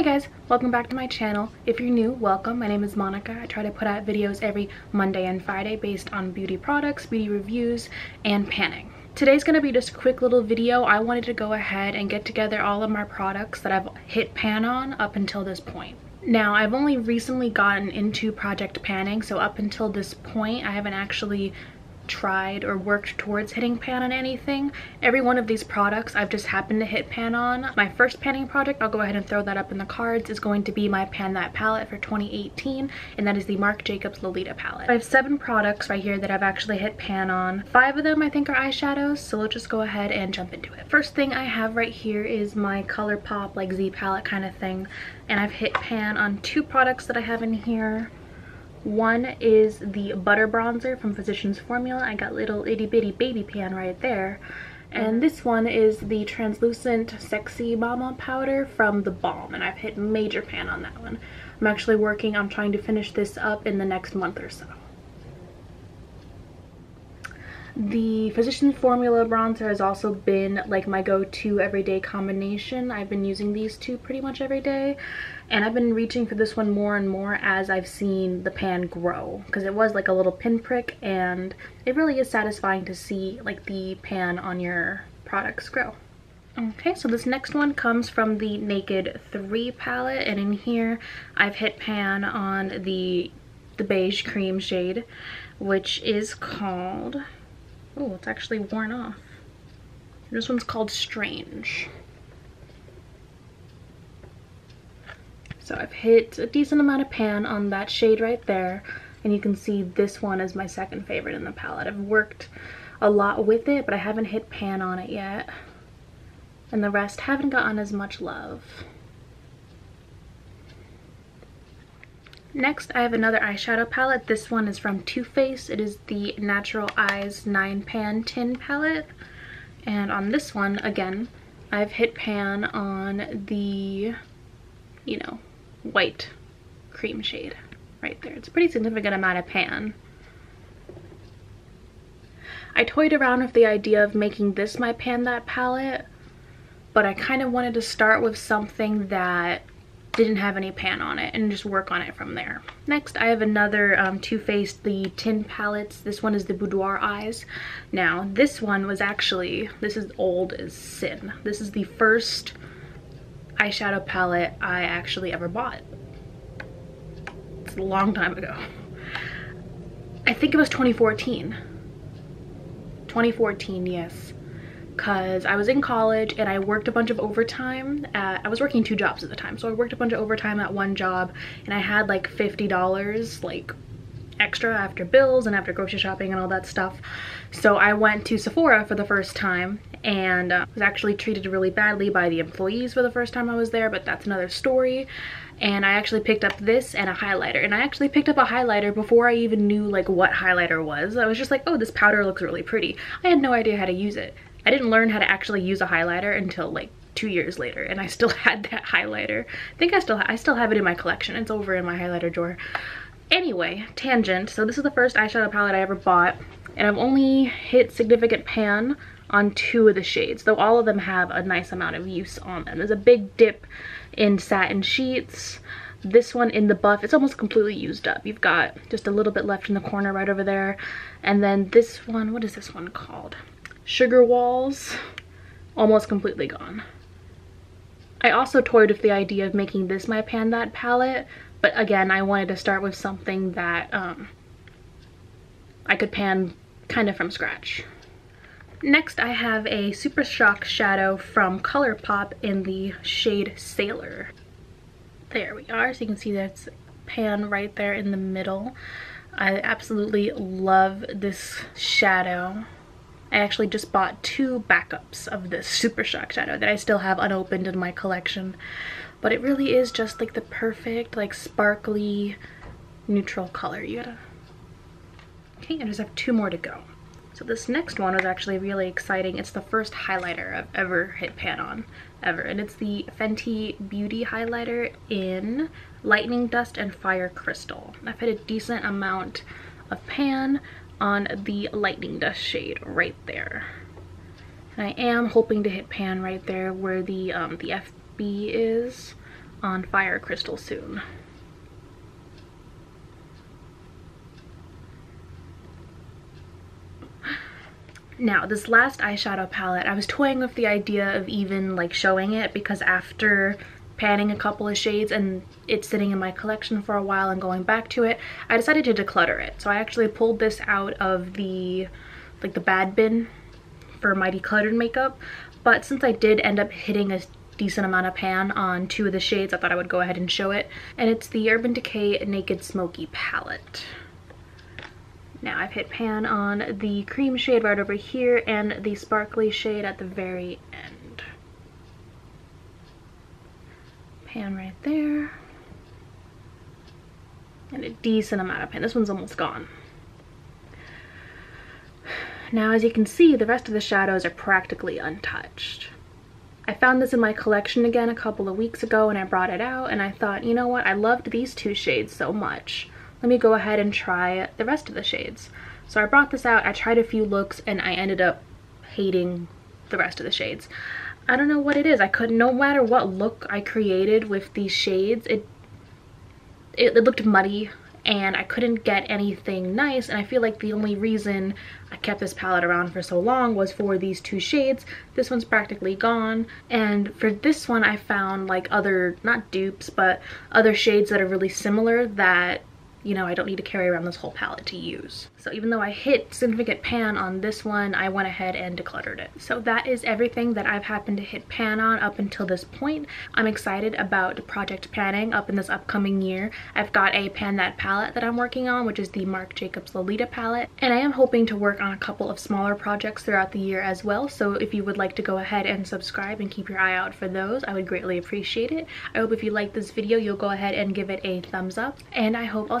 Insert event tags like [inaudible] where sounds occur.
Hi guys, welcome back to my channel. If you're new, welcome. My name is Monica. I try to put out videos every Monday and Friday based on beauty products, beauty reviews, and panning. Today's to be just a quick little video. I wanted to go ahead and get together all of my products that I've hit pan on up until this point. Now, I've only recently gotten into project panning, so up until this point, I haven't actually tried or worked towards hitting pan on anything. Every one of these products I've just happened to hit pan on. My first panning project, I'll go ahead and throw that up in the cards, is going to be my Pan That palette for 2018 and that is the Marc Jacobs Lolita palette. I have seven products right here that I've actually hit pan on. Five of them I think are eyeshadows so let's just go ahead and jump into it. First thing I have right here is my ColourPop like Z palette kind of thing and I've hit pan on two products that I have in here. One is the Butter Bronzer from Physicians Formula. I got little itty bitty baby pan right there. And this one is the Translucent Sexy Mama Powder from The Balm. And I've hit major pan on that one. I'm actually working on trying to finish this up in the next month or so. The Physicians Formula bronzer has also been like my go-to everyday combination. I've been using these two pretty much every day and I've been reaching for this one more and more as I've seen the pan grow because it was like a little pinprick and it really is satisfying to see like the pan on your products grow. Okay, so this next one comes from the Naked 3 palette and in here I've hit pan on the the beige cream shade which is called Oh, it's actually worn off. This one's called Strange. So I've hit a decent amount of pan on that shade right there. And you can see this one is my second favorite in the palette. I've worked a lot with it, but I haven't hit pan on it yet. And the rest haven't gotten as much love. Next, I have another eyeshadow palette. This one is from Too Faced. It is the Natural Eyes 9 Pan Tin palette. And on this one, again, I've hit pan on the, you know, white cream shade right there. It's a pretty significant amount of pan. I toyed around with the idea of making this my Pan That palette, but I kind of wanted to start with something that didn't have any pan on it and just work on it from there. Next, I have another um, Too Faced, the tin palettes. This one is the Boudoir Eyes. Now, this one was actually, this is old as sin. This is the first eyeshadow palette I actually ever bought. It's a long time ago. I think it was 2014. 2014, yes because I was in college and I worked a bunch of overtime. At, I was working two jobs at the time. So I worked a bunch of overtime at one job and I had like $50 like extra after bills and after grocery shopping and all that stuff. So I went to Sephora for the first time and uh, was actually treated really badly by the employees for the first time I was there, but that's another story. And I actually picked up this and a highlighter. And I actually picked up a highlighter before I even knew like what highlighter was. I was just like, oh, this powder looks really pretty. I had no idea how to use it. I didn't learn how to actually use a highlighter until like two years later and I still [laughs] had that highlighter. I think I still, I still have it in my collection. It's over in my highlighter drawer. Anyway, tangent. So this is the first eyeshadow palette I ever bought and I've only hit significant pan on two of the shades, though all of them have a nice amount of use on them. There's a big dip in satin sheets. This one in the buff, it's almost completely used up. You've got just a little bit left in the corner right over there. And then this one, what is this one called? Sugar Walls, almost completely gone. I also toyed with the idea of making this my Pan That palette, but again, I wanted to start with something that um, I could pan kind of from scratch. Next, I have a Super Shock shadow from ColourPop in the shade Sailor. There we are, so you can see that's pan right there in the middle. I absolutely love this shadow. I actually just bought two backups of this Super Shock shadow that I still have unopened in my collection. But it really is just like the perfect, like sparkly, neutral color. You gotta... Okay, I just have two more to go. So this next one was actually really exciting. It's the first highlighter I've ever hit pan on, ever. And it's the Fenty Beauty highlighter in Lightning Dust and Fire Crystal. I've hit a decent amount of pan on the lightning dust shade right there and I am hoping to hit pan right there where the um, the FB is on Fire Crystal soon. Now, this last eyeshadow palette, I was toying with the idea of even like showing it because after panning a couple of shades and it's sitting in my collection for a while and going back to it, I decided to declutter it. So I actually pulled this out of the like the bad bin for my decluttered makeup. But since I did end up hitting a decent amount of pan on two of the shades, I thought I would go ahead and show it. And it's the Urban Decay Naked Smoky palette. Now I've hit pan on the cream shade right over here and the sparkly shade at the very end. Pan right there. And a decent amount of pan. This one's almost gone. Now as you can see, the rest of the shadows are practically untouched. I found this in my collection again a couple of weeks ago and I brought it out and I thought, you know what, I loved these two shades so much let me go ahead and try the rest of the shades. So I brought this out, I tried a few looks, and I ended up hating the rest of the shades. I don't know what it is. I could, no matter what look I created with these shades, it, it, it looked muddy and I couldn't get anything nice and I feel like the only reason I kept this palette around for so long was for these two shades. This one's practically gone and for this one I found like other, not dupes, but other shades that are really similar that you know, I don't need to carry around this whole palette to use. So even though I hit significant pan on this one, I went ahead and decluttered it. So that is everything that I've happened to hit pan on up until this point. I'm excited about project panning up in this upcoming year. I've got a pan that palette that I'm working on, which is the Marc Jacobs Lolita palette. And I am hoping to work on a couple of smaller projects throughout the year as well. So if you would like to go ahead and subscribe and keep your eye out for those, I would greatly appreciate it. I hope if you like this video, you'll go ahead and give it a thumbs up. And I hope I'll